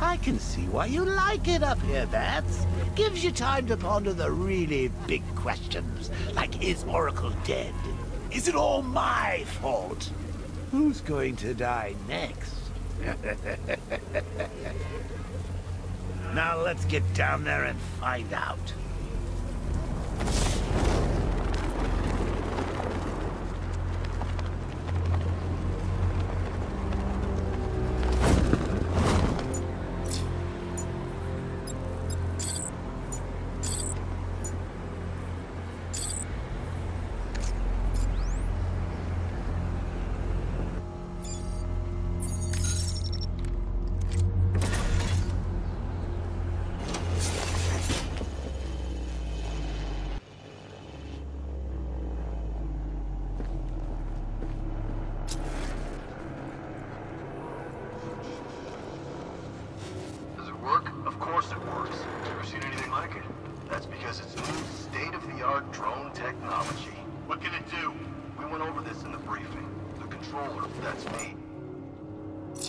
I can see why you like it up here, Bats. Gives you time to ponder the really big questions, like is Oracle dead? Is it all my fault? Who's going to die next? now let's get down there and find out.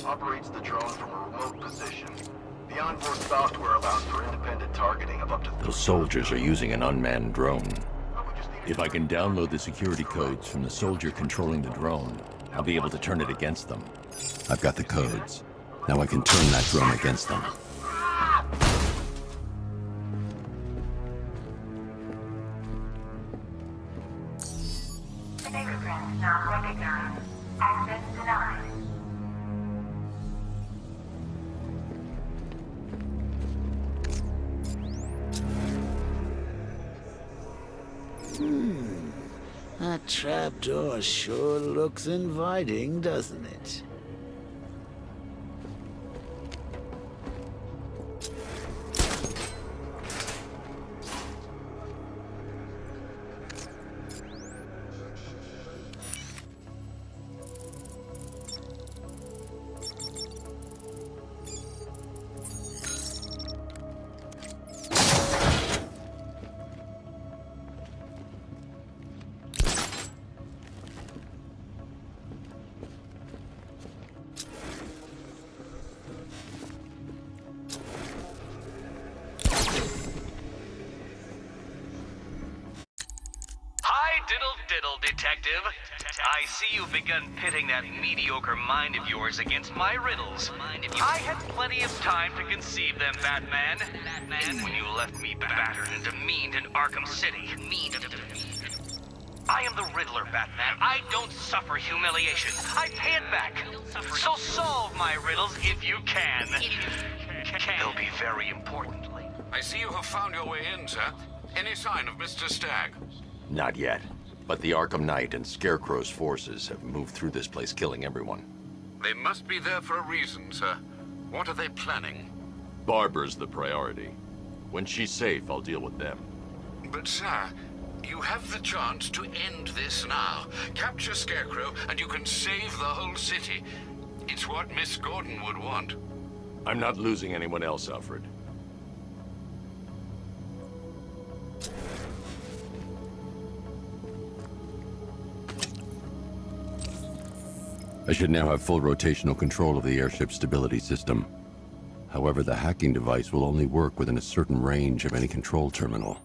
Operates the drone from a remote position. The onboard software allows for independent targeting of up to... Those soldiers are using an unmanned drone. We just need If I can download the security codes from the soldier controlling the drone, I'll be able to turn it against them. I've got the codes. Now I can turn that drone against them. Sure looks inviting, doesn't it? Detective. I see you've begun pitting that mediocre mind of yours against my riddles. I had plenty of time to conceive them, Batman. When you left me battered and demeaned in Arkham City. I am the Riddler, Batman. I don't suffer humiliation. I pay it back. So solve my riddles if you can. They'll be very importantly. I see you have found your way in, sir. Any sign of Mr. Stagg? Not yet. But the Arkham Knight and Scarecrow's forces have moved through this place, killing everyone. They must be there for a reason, sir. What are they planning? Barbara's the priority. When she's safe, I'll deal with them. But, sir, you have the chance to end this now. Capture Scarecrow, and you can save the whole city. It's what Miss Gordon would want. I'm not losing anyone else, Alfred. I should now have full rotational control of the airship stability system. However, the hacking device will only work within a certain range of any control terminal.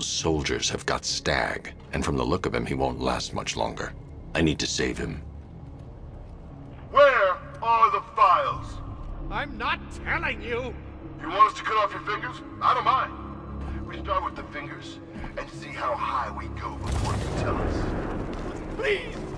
Those soldiers have got Stagg, and from the look of him, he won't last much longer. I need to save him. Where are the files? I'm not telling you! You want us to cut off your fingers? I don't mind. We start with the fingers and see how high we go before you tell us. Please!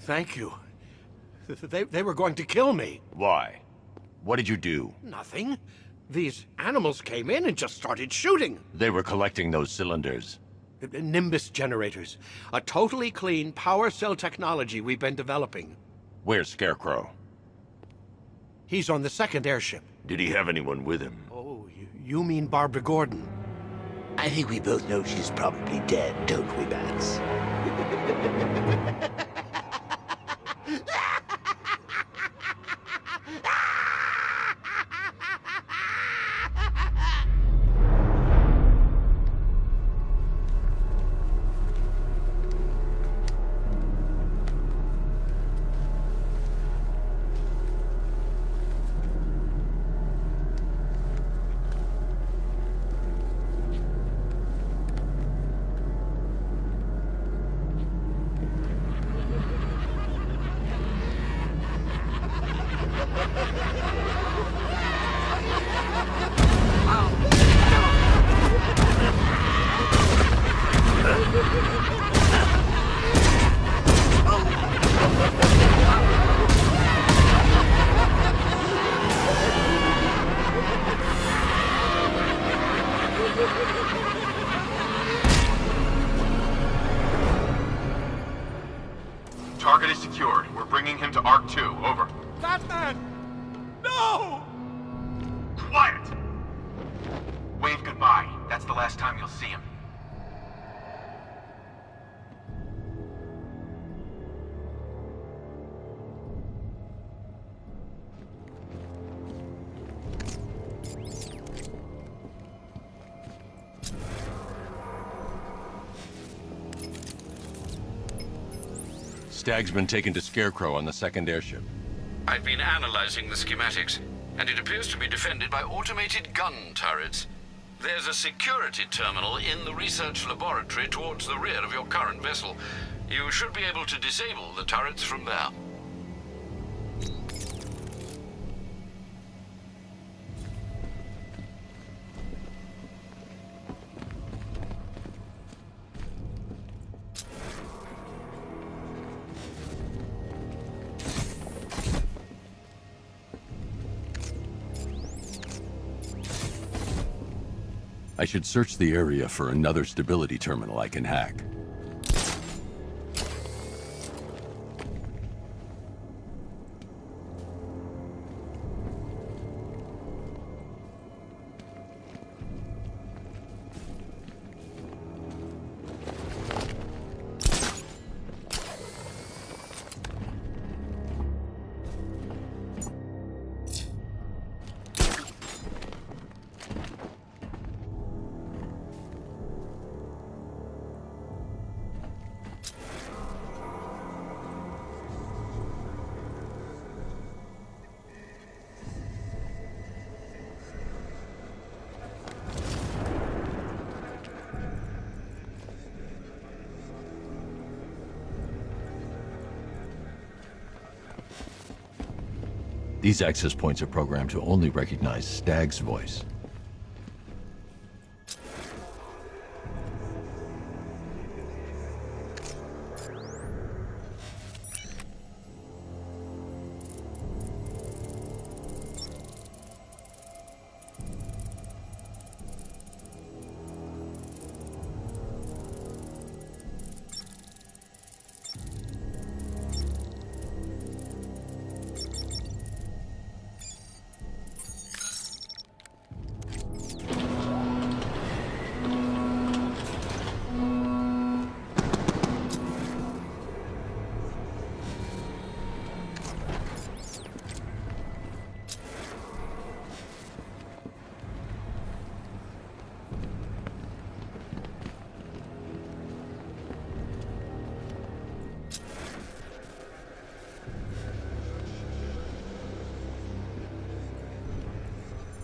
Thank you. They, they were going to kill me. Why? What did you do? Nothing. These animals came in and just started shooting. They were collecting those cylinders. Nimbus generators. A totally clean power cell technology we've been developing. Where's Scarecrow? He's on the second airship. Did he have anyone with him? Oh, you, you mean Barbara Gordon? I think we both know she's probably dead, don't we, Bats? Stagg's been taken to Scarecrow on the second airship. I've been analyzing the schematics, and it appears to be defended by automated gun turrets. There's a security terminal in the research laboratory towards the rear of your current vessel. You should be able to disable the turrets from there. I should search the area for another stability terminal I can hack. These access points are programmed to only recognize Stagg's voice.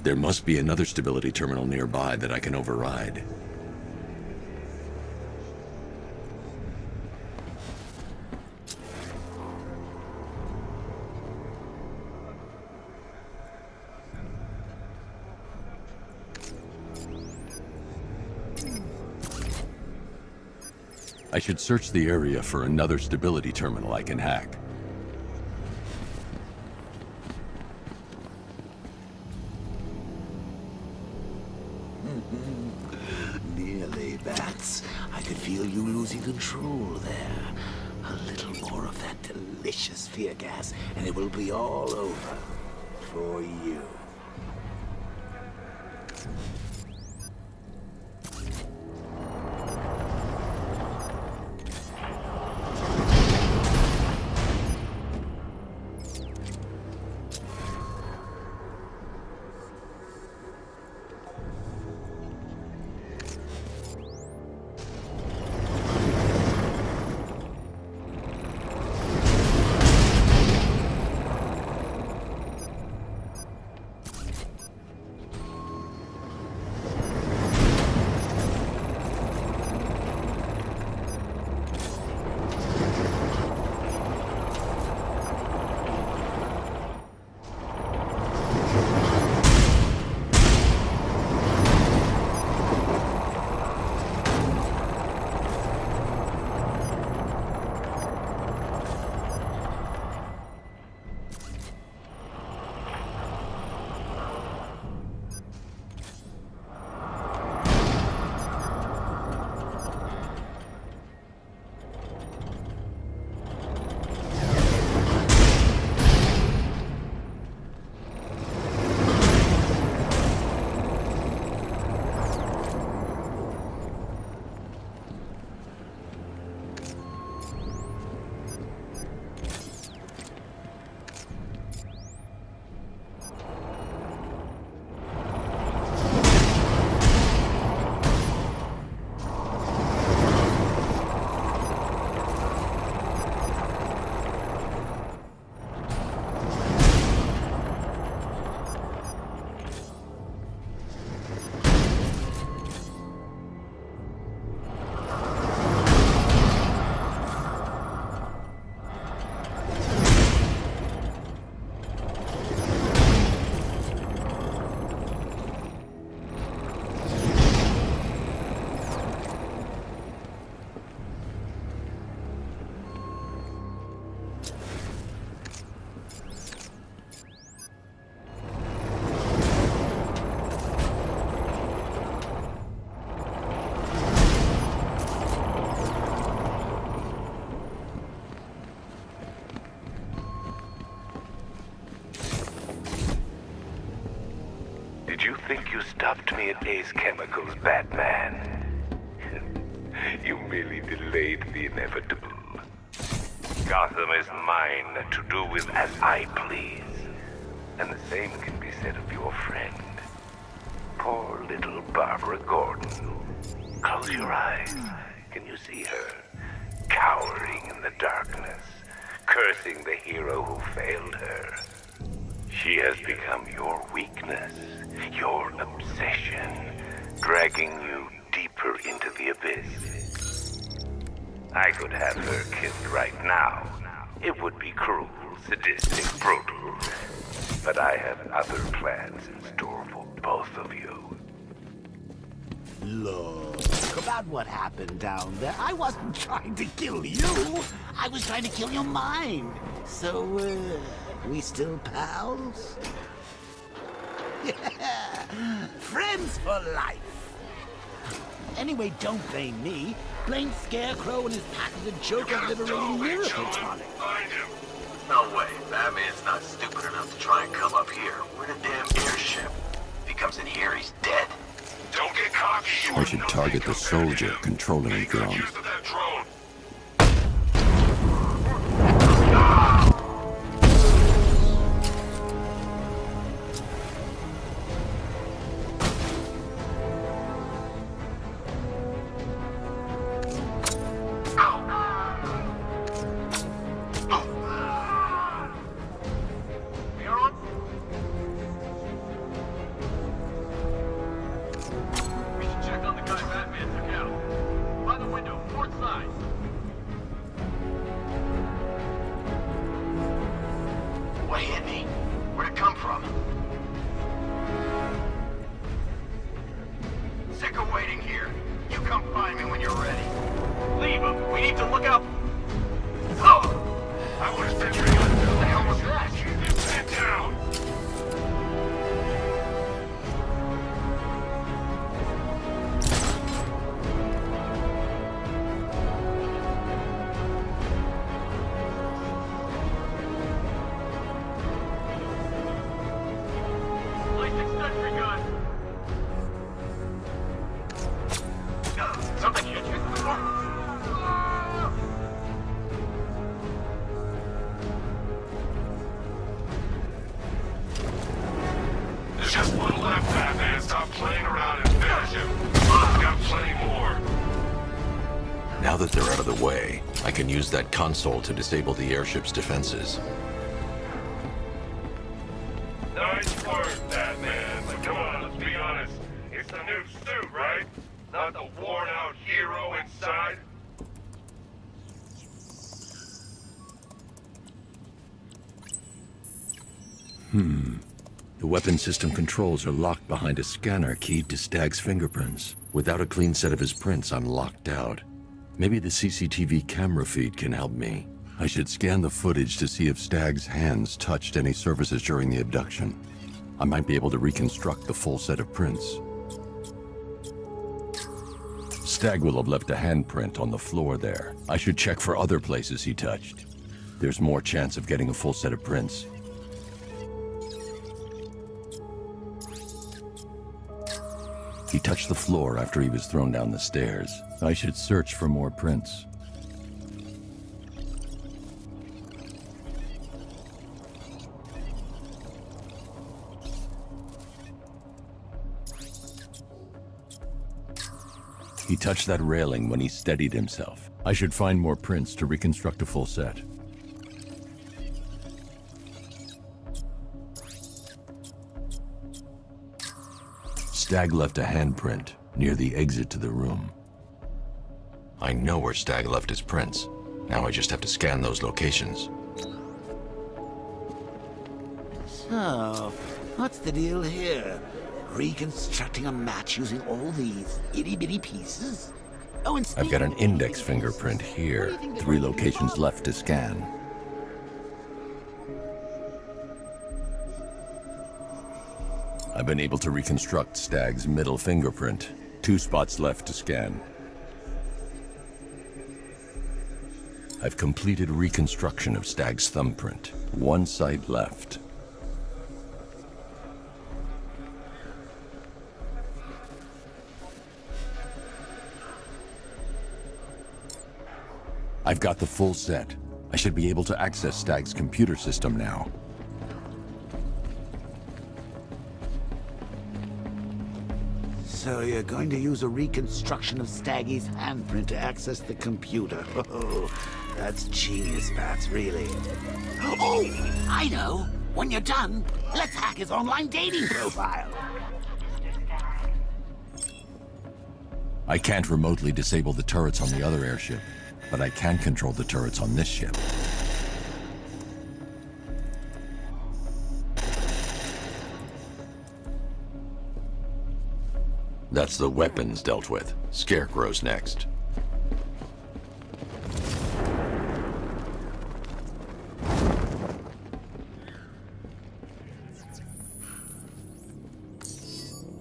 There must be another stability terminal nearby that I can override. I should search the area for another stability terminal I can hack. Nearly, Bats. I could feel you losing control there. A little more of that fear gas, and it you stopped me at Ace Chemicals, Batman? you merely delayed the inevitable. Gotham is mine to do with as I please. And the same can be said of your friend. Poor little Barbara Gordon. Close your eyes. Can you see her? Cowering in the darkness, cursing the hero who failed her. She has become your weakness, your obsession, dragging you deeper into the abyss. I could have her killed right now. It would be cruel, sadistic, brutal. But I have other plans in store for both of you. Look, about what happened down there. I wasn't trying to kill you. I was trying to kill your mind. So, uh, we still pals? Yeah, friends for life. Anyway, don't blame me. Blame Scarecrow and his patented Joker liberating miracle tonic. No way. Batman's not stupid enough to try and come up here. We're in a damn airship. If he comes in here, he's dead. Don't get cocky. I should target the soldier controlling the drone. From? Console to disable the airship's defenses. Nice work, Batman. But come on, let's be honest. It's the new suit, right? Not the worn-out hero inside? Hmm. The weapon system controls are locked behind a scanner keyed to Stagg's fingerprints. Without a clean set of his prints, I'm locked out. Maybe the CCTV camera feed can help me. I should scan the footage to see if Stagg's hands touched any surfaces during the abduction. I might be able to reconstruct the full set of prints. Stagg will have left a handprint on the floor there. I should check for other places he touched. There's more chance of getting a full set of prints. He touched the floor after he was thrown down the stairs. I should search for more prints. He touched that railing when he steadied himself. I should find more prints to reconstruct a full set. Stagg left a handprint near the exit to the room. I know where Stagg left his prints. Now I just have to scan those locations. So, what's the deal here? Reconstructing a match using all these itty bitty pieces? Oh, and I've got an index fingerprint here. you think they Three locations left to scan. I've been able to reconstruct Stagg's middle fingerprint. Two spots left to scan. I've completed reconstruction of Stagg's thumbprint. One site left. I've got the full set. I should be able to access Stagg's computer system now. So you're going to use a reconstruction of Staggy's handprint to access the computer. Oh, that's genius, Bats, really. Oh, I know. When you're done, let's hack his online dating profile. I can't remotely disable the turrets on the other airship, but I can control the turrets on this ship. That's the weapons dealt with. Scarecrow's next.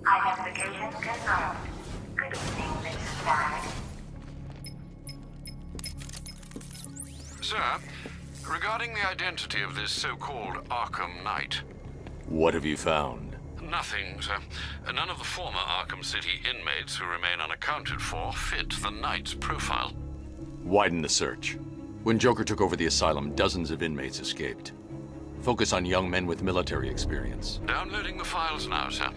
Identification confirmed. Good evening, Mrs. Stagg. Sir, regarding the identity of this so-called Arkham Knight, What have you found? Nothing, sir. None of the former Arkham City inmates who remain unaccounted for fit the Knight's profile. Widen the search. When Joker took over the asylum, dozens of inmates escaped. Focus on young men with military experience. Downloading the files now, sir.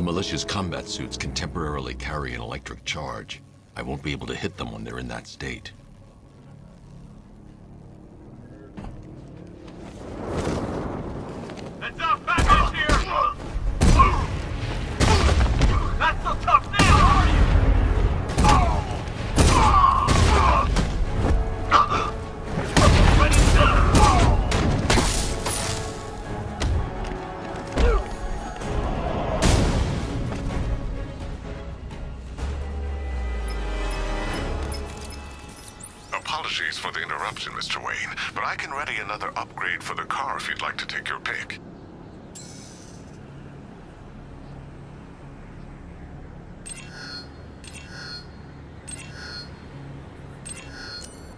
The militia's combat suits can temporarily carry an electric charge. I won't be able to hit them when they're in that state.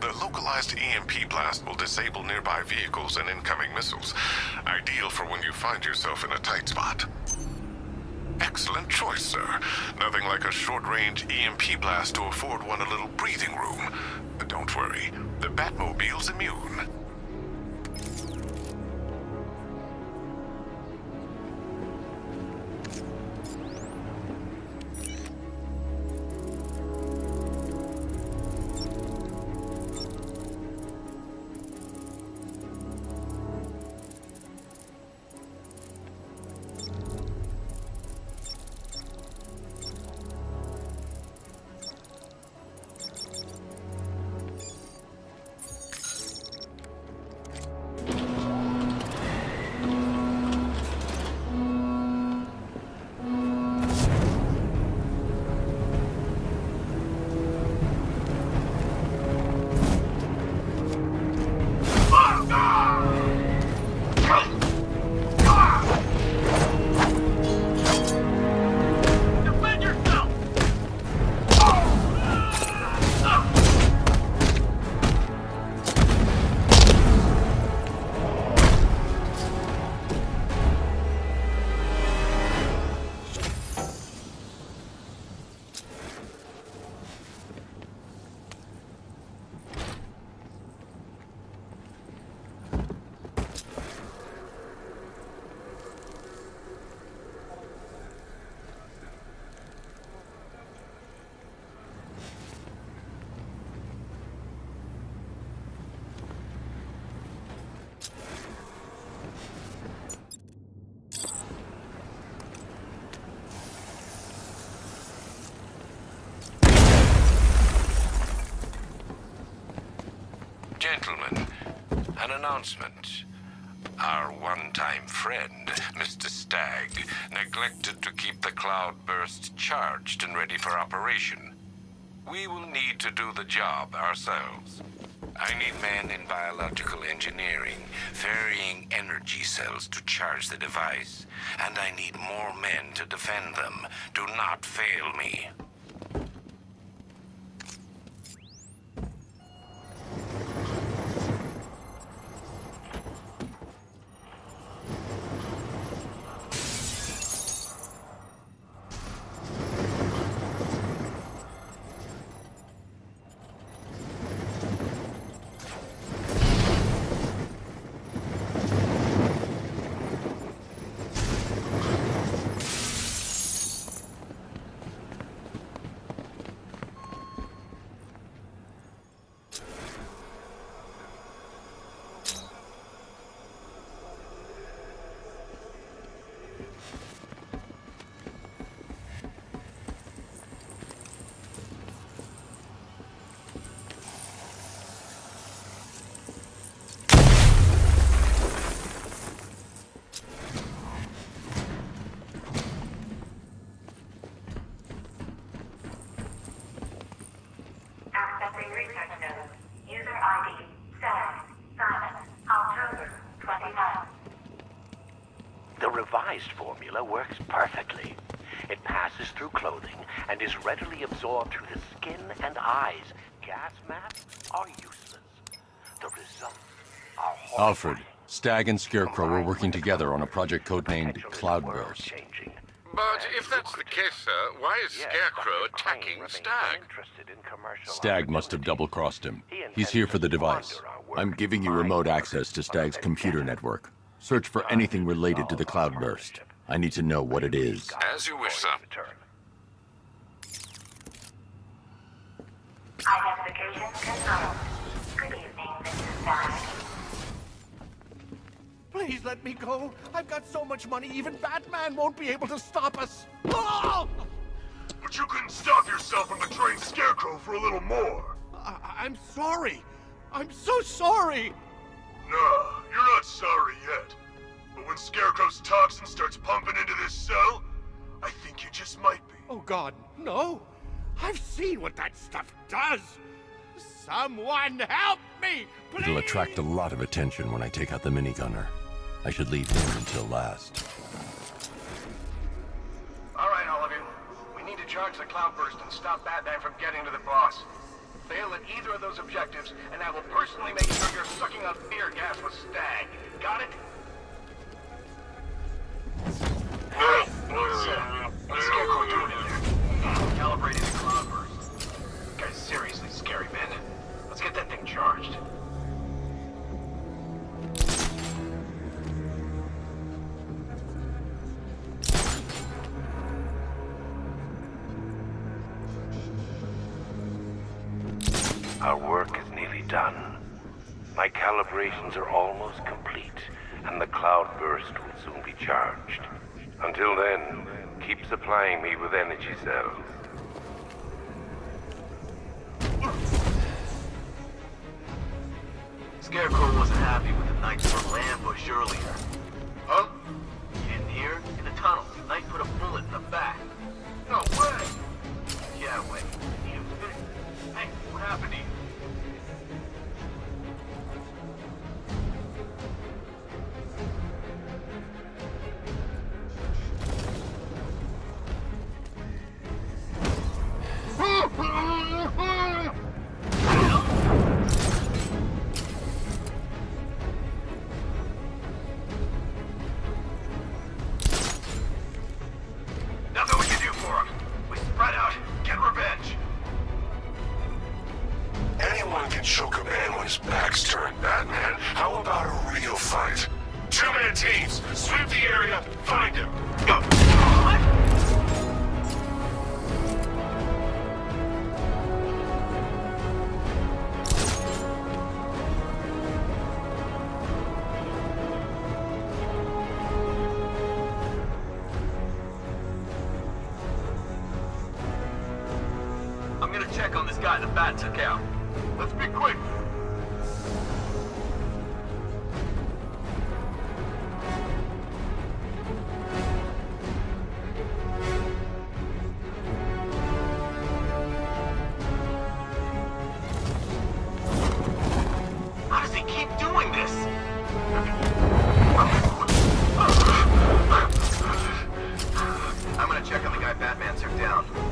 The localized EMP blast will disable nearby vehicles and incoming missiles. Ideal for when you find yourself in a tight spot. Excellent choice, sir. Nothing like a short-range EMP blast to afford one a little breathing room. But Don't worry, the Batmobile's immune. Announcement. Our one-time friend, Mr. Stagg, neglected to keep the cloudburst charged and ready for operation. We will need to do the job ourselves. I need men in biological engineering, varying energy cells to charge the device, and I need more men to defend them. Do not fail me. And is readily absorbed through the skin and eyes. Gas masks are useless. The results are Alfred. Stagg and Scarecrow were working together on a project codenamed Potentially Cloudburst. But if that's the case, sir, why is Scarecrow attacking Stagg? uninterested in commercial Stagg must have double-crossed him. He's here for the device. squander our work I'm giving you remote access to Stagg's computer network. Search for anything related to the Cloudburst. I need to know what it is. As you wish, sir. Identification confirmed. Good evening, Mr. Stagg. Please let me go. I've got so much money, even Batman won't be able to stop us. Oh! But you couldn't stop yourself from betraying Scarecrow for a little more. I- I'm sorry. I'm so sorry. Nah, you're not sorry yet. But when Scarecrow's toxin starts pumping into this cell, I think you just might be. Oh, God, no. I've seen what that stuff does. Someone help me, please. It'll attract a lot of attention when I take out the minigunner. I should leave him until last. All right, all of you. We need to charge the Cloudburst and stop Batman from getting to the boss. Fail at either of those objectives, and I will personally make sure you're sucking up fear gas with Stagg. Got it? What's, what's Scarecrow get that thing charged. Our work is nearly done. My calibrations are almost complete, and the cloudburst will soon be charged. Until then, keep supplying me with energy cells. Scarecrow wasn't happy with the Knight's little ambush earlier. Huh? Didn't hear? In the tunnel, Knight put a bullet in the back. I'm gonna check on the guy Batman took down.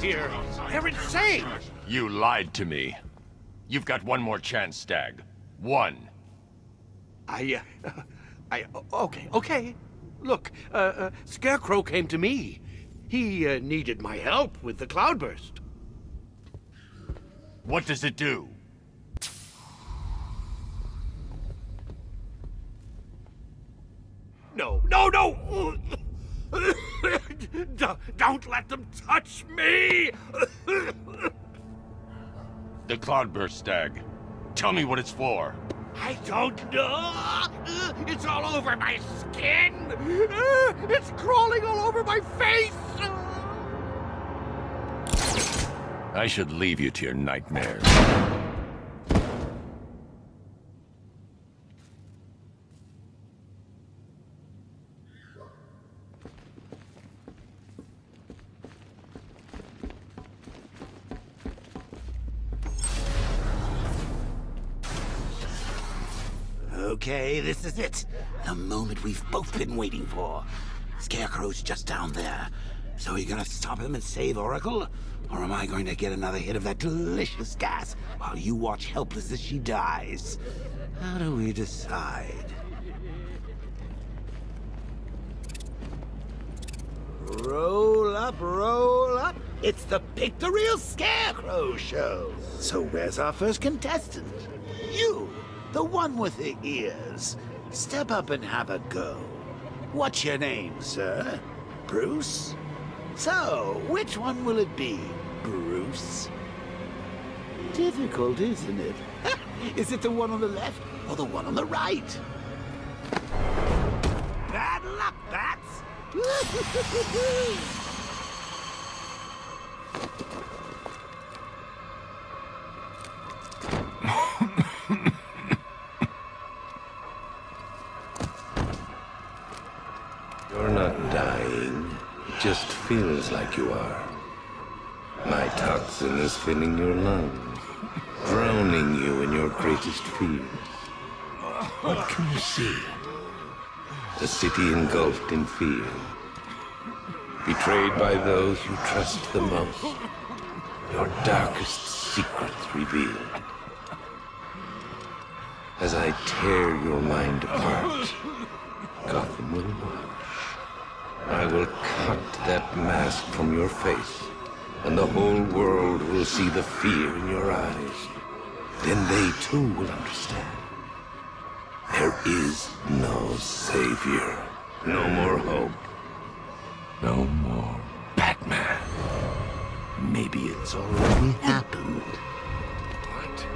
Here. They're insane. You lied to me. You've got one more chance, Stagg. One. I, uh, I, okay, okay. Look, uh, uh, Scarecrow came to me. He uh, needed my help with the cloudburst. What does it do? No, no, no! Don't let them touch me! the Cloudburst Stagg. Tell me what it's for. I don't know. It's all over my skin. It's crawling all over my face. I should leave you to your nightmares. We've both been waiting for. Scarecrow's just down there. So are you gonna stop him and save Oracle? Or am I going to get another hit of that delicious gas while you watch helpless as she dies? How do we decide? Roll up, roll up. It's the Pick the Real Scarecrow show. So where's our first contestant? You, the one with the ears. Step up and have a go. What's your name, sir? Bruce? So, which one will it be, Bruce? Difficult, isn't it? Is it the one on the left or the one on the right? Bad luck, bats! feels like you are. My toxin is filling your lungs, drowning you in your greatest fears. What can you see? A city engulfed in fear. Betrayed by those you trust the most. Your darkest secrets revealed. As I tear your mind apart, Gotham will watch. I will cut that mask from your face, and the whole world will see the fear in your eyes. Then they too will understand. There is no savior, no more hope, no more Batman. Maybe it's already happened. What?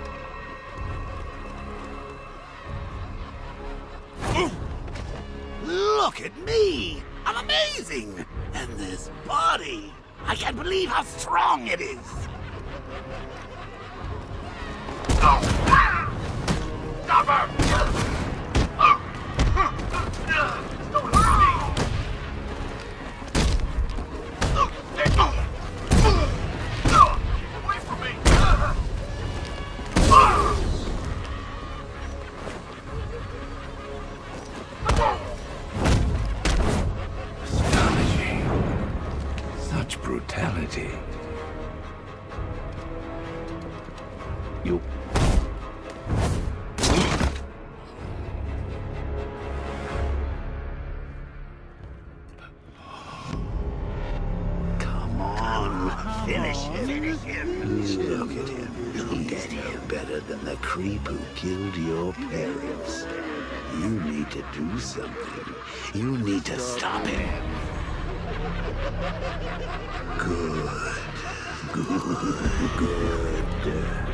Look at me! Amazing! And this body! I can't believe how strong it is! Oh. Ah! Stop her! You need to do something. You need to stop him. Good. Good. Good.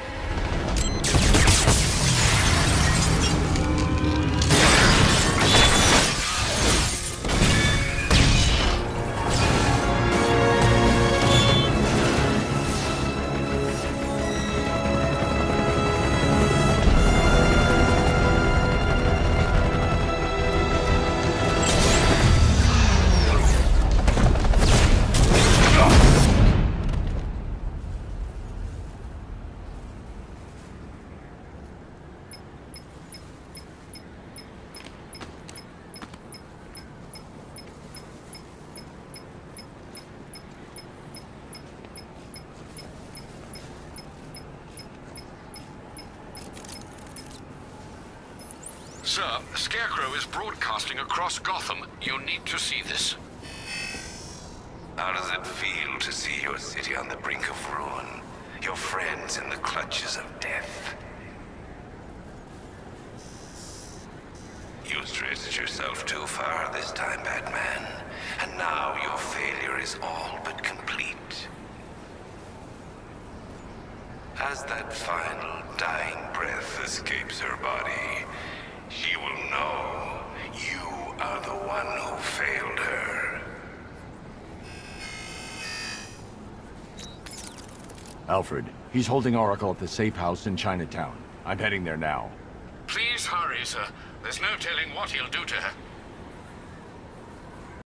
Broadcasting across Gotham. You need to see this. How does it feel to see your city on the brink of ruin? Your friends in the clutches of death? You stretched yourself too far this time, Batman. And now your failure is all but complete. As that final dying breath escapes her body, Alfred, he's holding Oracle at the safe house in Chinatown. I'm heading there now. Please hurry, sir. There's no telling what he'll do to her.